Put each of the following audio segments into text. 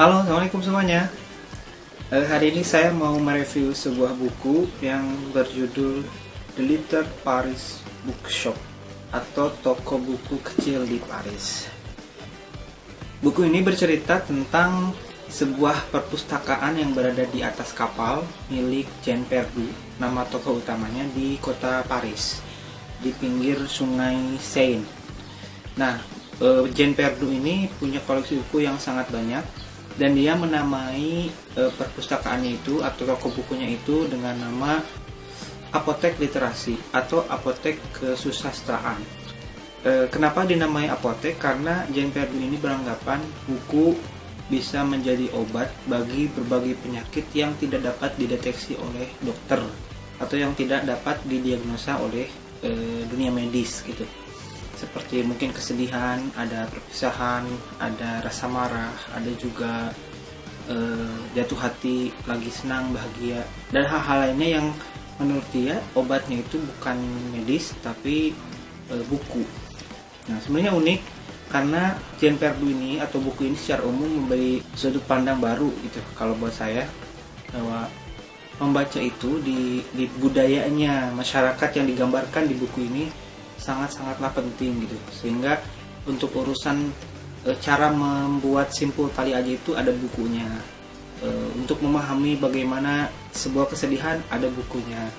Halo, assalamualaikum semuanya. Eh, hari ini saya mau mereview sebuah buku yang berjudul The Little Paris Bookshop atau toko buku kecil di Paris. Buku ini bercerita tentang sebuah perpustakaan yang berada di atas kapal milik Jean Perdu, nama toko utamanya di kota Paris, di pinggir sungai Seine. Nah, eh, Jean Perdu ini punya koleksi buku yang sangat banyak dan dia menamai e, perpustakaannya itu atau toko bukunya itu dengan nama apotek literasi atau apotek kesusastraan. E, kenapa dinamai apotek? Karena Jean Perdu ini beranggapan buku bisa menjadi obat bagi berbagai penyakit yang tidak dapat dideteksi oleh dokter atau yang tidak dapat didiagnosa oleh e, dunia medis gitu seperti mungkin kesedihan, ada perpisahan, ada rasa marah, ada juga uh, jatuh hati, lagi senang, bahagia, dan hal-hal lainnya yang menurut dia obatnya itu bukan medis tapi uh, buku. Nah sebenarnya unik karena Jean Perdu ini atau buku ini secara umum memberi sudut pandang baru gitu kalau buat saya bahwa membaca itu di, di budayanya masyarakat yang digambarkan di buku ini sangat-sangatlah penting gitu. Sehingga untuk urusan e, cara membuat simpul tali aja itu ada bukunya. E, untuk memahami bagaimana sebuah kesedihan ada bukunya.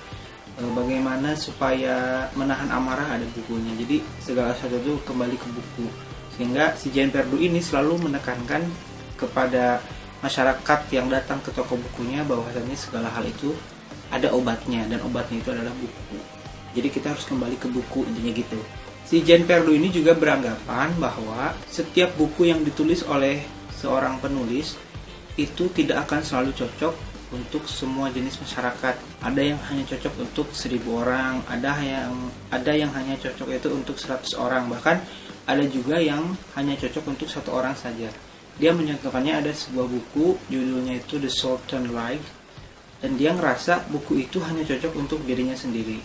E, bagaimana supaya menahan amarah ada bukunya. Jadi segala sesuatu itu kembali ke buku. Sehingga si Jean Perdu ini selalu menekankan kepada masyarakat yang datang ke toko bukunya bahwasanya segala hal itu ada obatnya dan obatnya itu adalah buku jadi kita harus kembali ke buku intinya gitu. Si Jean Perdu ini juga beranggapan bahwa setiap buku yang ditulis oleh seorang penulis itu tidak akan selalu cocok untuk semua jenis masyarakat. Ada yang hanya cocok untuk seribu orang, ada yang ada yang hanya cocok itu untuk 100 orang, bahkan ada juga yang hanya cocok untuk satu orang saja. Dia menyatakannya ada sebuah buku judulnya itu The Sultan Life dan dia ngerasa buku itu hanya cocok untuk dirinya sendiri.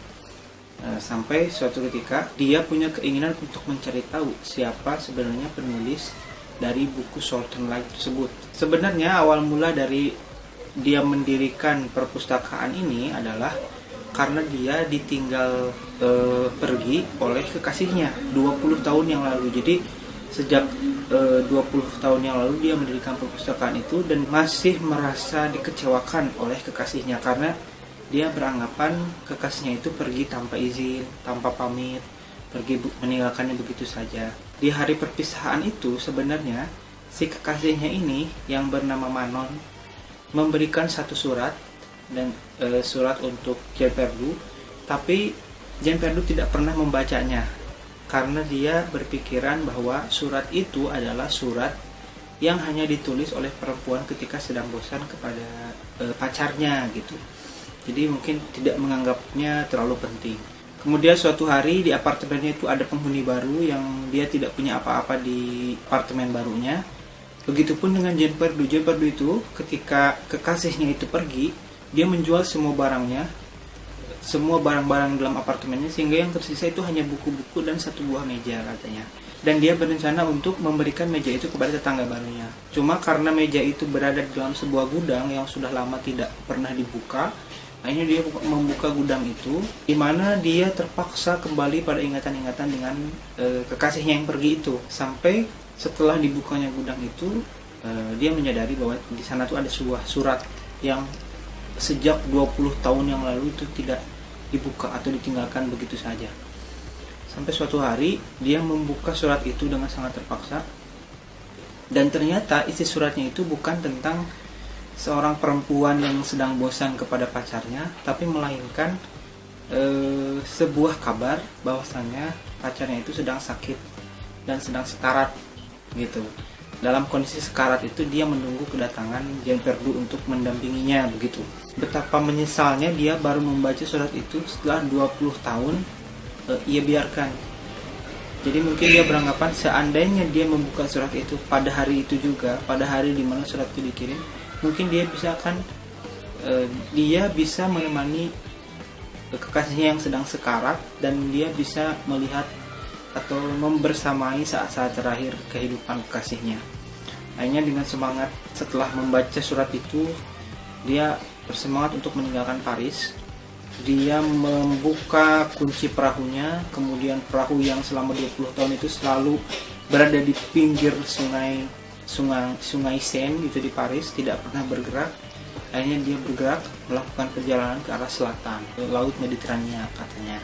Eh, sampai suatu ketika dia punya keinginan untuk mencari tahu siapa sebenarnya penulis dari buku Sultan Life tersebut. Sebenarnya awal mula dari dia mendirikan perpustakaan ini adalah karena dia ditinggal e, pergi oleh kekasihnya 20 tahun yang lalu. Jadi sejak e, 20 tahun yang lalu dia mendirikan perpustakaan itu dan masih merasa dikecewakan oleh kekasihnya karena dia beranggapan kekasihnya itu pergi tanpa izin, tanpa pamit, pergi meninggalkannya begitu saja. Di hari perpisahan itu sebenarnya si kekasihnya ini yang bernama Manon memberikan satu surat dan e, surat untuk Jean Perdu, tapi Jean Perdu tidak pernah membacanya karena dia berpikiran bahwa surat itu adalah surat yang hanya ditulis oleh perempuan ketika sedang bosan kepada e, pacarnya gitu jadi mungkin tidak menganggapnya terlalu penting. Kemudian suatu hari di apartemennya itu ada penghuni baru yang dia tidak punya apa-apa di apartemen barunya. Begitupun dengan Jean Perdu. Jean Perdu itu ketika kekasihnya itu pergi, dia menjual semua barangnya, semua barang-barang dalam apartemennya sehingga yang tersisa itu hanya buku-buku dan satu buah meja katanya. Dan dia berencana untuk memberikan meja itu kepada tetangga barunya. Cuma karena meja itu berada di dalam sebuah gudang yang sudah lama tidak pernah dibuka, akhirnya dia membuka gudang itu di mana dia terpaksa kembali pada ingatan-ingatan dengan e, kekasihnya yang pergi itu. Sampai setelah dibukanya gudang itu e, dia menyadari bahwa di sana tuh ada sebuah surat yang sejak 20 tahun yang lalu itu tidak dibuka atau ditinggalkan begitu saja. Sampai suatu hari dia membuka surat itu dengan sangat terpaksa. Dan ternyata isi suratnya itu bukan tentang seorang perempuan yang sedang bosan kepada pacarnya, tapi melainkan e, sebuah kabar bahwasannya pacarnya itu sedang sakit dan sedang sekarat gitu. Dalam kondisi sekarat itu dia menunggu kedatangan Jean Perdu untuk mendampinginya begitu. Betapa menyesalnya dia baru membaca surat itu setelah 20 tahun e, ia biarkan. Jadi mungkin dia beranggapan seandainya dia membuka surat itu pada hari itu juga, pada hari di mana surat itu dikirim, mungkin dia bisa akan uh, dia bisa menemani kekasihnya yang sedang sekarat dan dia bisa melihat atau membersamai saat-saat terakhir kehidupan kekasihnya. Akhirnya dengan semangat setelah membaca surat itu, dia bersemangat untuk meninggalkan Paris. Dia membuka kunci perahunya, kemudian perahu yang selama 20 tahun itu selalu berada di pinggir sungai sungai sungai Seine itu di Paris, tidak pernah bergerak. Akhirnya dia bergerak melakukan perjalanan ke arah selatan, ke Laut Mediterania katanya.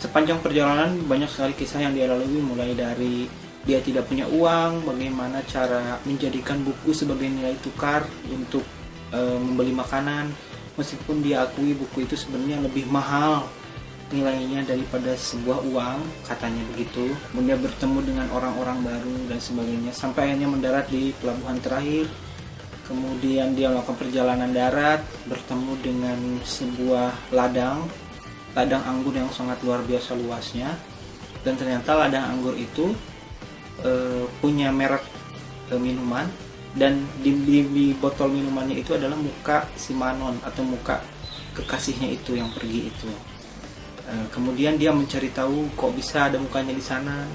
Sepanjang perjalanan banyak sekali kisah yang dia lalui mulai dari dia tidak punya uang, bagaimana cara menjadikan buku sebagai nilai tukar untuk e, membeli makanan, meskipun dia akui buku itu sebenarnya lebih mahal nilainya daripada sebuah uang, katanya begitu. Kemudian bertemu dengan orang-orang baru dan sebagainya, sampai akhirnya mendarat di pelabuhan terakhir. Kemudian dia melakukan perjalanan darat, bertemu dengan sebuah ladang, ladang anggur yang sangat luar biasa luasnya. Dan ternyata ladang anggur itu uh, punya merek uh, minuman dan di, di, di botol minumannya itu adalah muka si Manon atau muka kekasihnya itu yang pergi itu. Uh, kemudian dia mencari tahu kok bisa ada mukanya di sana.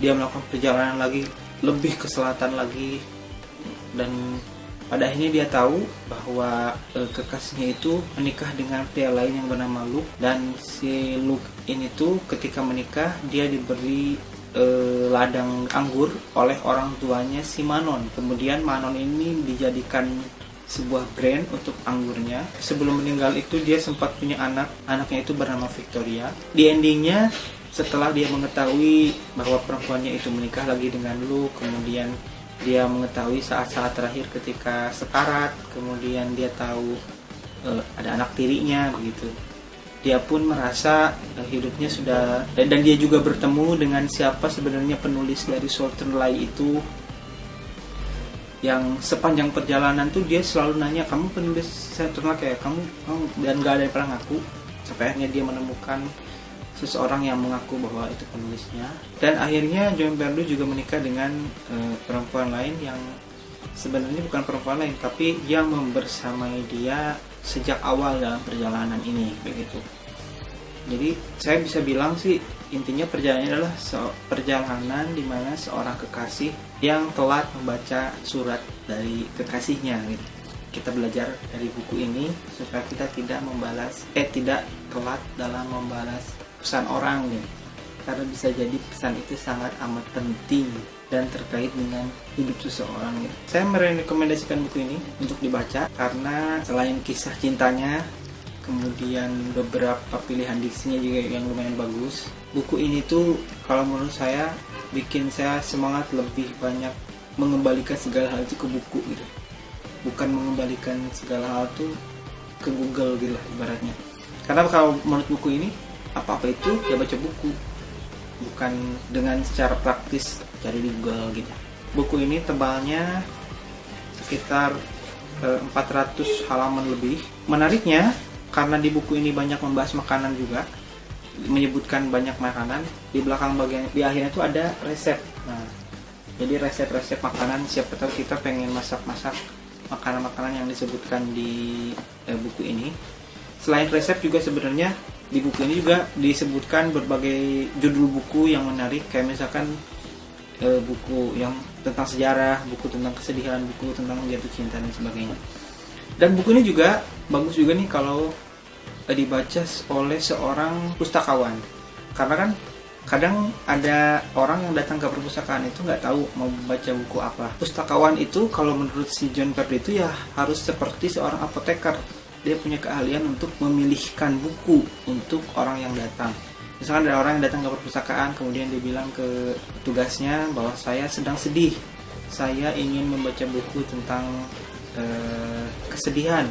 Dia melakukan perjalanan lagi lebih ke selatan lagi dan pada akhirnya dia tahu bahwa e, kekasihnya itu menikah dengan pria lain yang bernama Luke dan si Luke ini tuh ketika menikah dia diberi eh, ladang anggur oleh orang tuanya si Manon. Kemudian Manon ini dijadikan sebuah brand untuk anggurnya. Sebelum meninggal itu dia sempat punya anak, anaknya itu bernama Victoria. Di endingnya setelah dia mengetahui bahwa perempuannya itu menikah lagi dengan lu, kemudian dia mengetahui saat-saat terakhir ketika sekarat, kemudian dia tahu uh, ada anak tirinya begitu dia pun merasa uh, hidupnya sudah dan dia juga bertemu dengan siapa sebenarnya penulis dari Sultan Lai itu yang sepanjang perjalanan tuh dia selalu nanya kamu penulis Sultan Lai kayak kamu, kamu dan gak ada yang pernah ngaku. Sampai akhirnya dia menemukan seseorang yang mengaku bahwa itu penulisnya. Dan akhirnya John Berlu juga menikah dengan uh, perempuan lain yang sebenarnya bukan perempuan lain tapi yang membersamai dia sejak awal dalam perjalanan ini begitu jadi saya bisa bilang sih intinya perjalanan adalah perjalanan di mana seorang kekasih yang telat membaca surat dari kekasihnya gitu kita belajar dari buku ini supaya kita tidak membalas eh tidak telat dalam membalas pesan orang gitu karena bisa jadi pesan itu sangat amat penting dan terkait dengan hidup seseorang. Saya merekomendasikan buku ini untuk dibaca karena selain kisah cintanya, kemudian beberapa pilihan diksinya juga yang lumayan bagus. Buku ini tuh kalau menurut saya bikin saya semangat lebih banyak mengembalikan segala hal itu ke buku gitu. Bukan mengembalikan segala hal itu ke Google gitu lah ibaratnya. Karena kalau menurut buku ini apa-apa itu ya baca buku bukan dengan secara praktis cari di Google gitu buku ini tebalnya sekitar eh, 400 halaman lebih menariknya karena di buku ini banyak membahas makanan juga menyebutkan banyak makanan di belakang bagian di akhirnya itu ada resep nah jadi resep-resep makanan siapa tahu kita pengen masak-masak makanan-makanan yang disebutkan di eh, buku ini selain resep juga sebenarnya di buku ini juga disebutkan berbagai judul buku yang menarik kayak misalkan e, buku yang tentang sejarah, buku tentang kesedihan, buku tentang jatuh cinta dan sebagainya. Dan buku ini juga bagus juga nih kalau dibaca oleh seorang pustakawan. Karena kan kadang ada orang yang datang ke perpustakaan itu nggak tahu mau baca buku apa. Pustakawan itu kalau menurut si John Perry itu ya harus seperti seorang apoteker dia punya keahlian untuk memilihkan buku untuk orang yang datang. Misalkan ada orang yang datang ke perpustakaan, kemudian dia bilang ke tugasnya bahwa saya sedang sedih, saya ingin membaca buku tentang uh, kesedihan,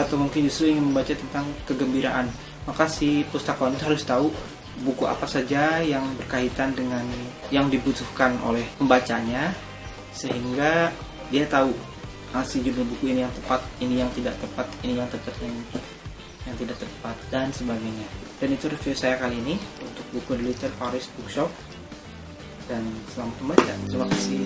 atau mungkin justru ingin membaca tentang kegembiraan. Maka si pustakawan itu harus tahu buku apa saja yang berkaitan dengan yang dibutuhkan oleh pembacanya, sehingga dia tahu ngasih judul buku ini yang tepat ini yang tidak tepat ini yang tepat yang, yang tidak tepat dan sebagainya. Dan itu review saya kali ini untuk buku The Little Paris Bookshop. Dan selamat membaca terima kasih